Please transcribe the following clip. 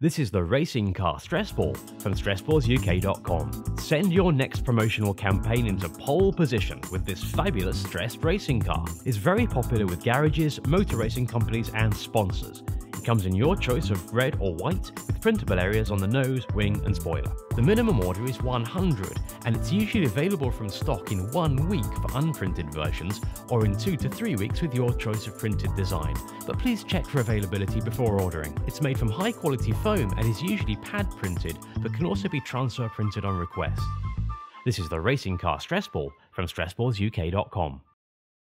This is the Racing Car Stress Ball from StressBallsUK.com. Send your next promotional campaign into pole position with this fabulous stressed racing car. It's very popular with garages, motor racing companies, and sponsors. It comes in your choice of red or white with printable areas on the nose, wing, and spoiler. The minimum order is 100, and it's usually available from stock in one week for unprinted versions or in two to three weeks with your choice of printed design. But please check for availability before ordering. It's made from high quality foam and is usually pad printed, but can also be transfer printed on request. This is the Racing Car Stress Ball from StressBallsUK.com.